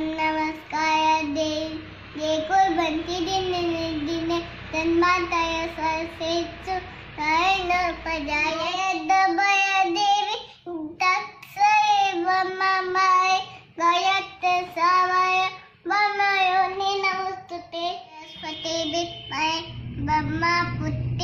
नमस्कार देव। ये कोई बनती दिन दिन तन तन्माताय स्वसेत्सु न पजाय दबय देवी। तत्सैव ममाय गयत् सावय। ममयोनि नमस्तुते सरस्वती विद्महे ब्रह्मा पुत्र